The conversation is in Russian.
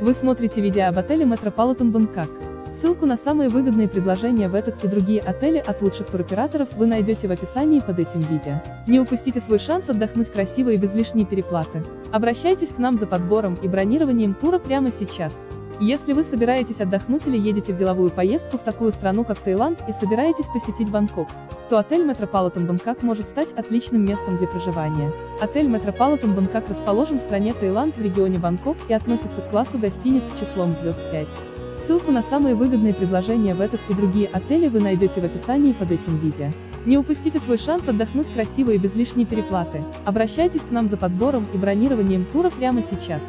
Вы смотрите видео об отеле Metropolitan Bangkok. Ссылку на самые выгодные предложения в этот и другие отели от лучших туроператоров вы найдете в описании под этим видео. Не упустите свой шанс отдохнуть красиво и без лишней переплаты. Обращайтесь к нам за подбором и бронированием тура прямо сейчас. Если вы собираетесь отдохнуть или едете в деловую поездку в такую страну, как Таиланд, и собираетесь посетить Бангкок, то отель Metropolitan Bangkok может стать отличным местом для проживания. Отель Metropolitan Bangkok расположен в стране Таиланд в регионе Бангкок и относится к классу гостиниц с числом звезд 5. Ссылку на самые выгодные предложения в этот и другие отели вы найдете в описании под этим видео. Не упустите свой шанс отдохнуть красиво и без лишней переплаты. Обращайтесь к нам за подбором и бронированием тура прямо сейчас.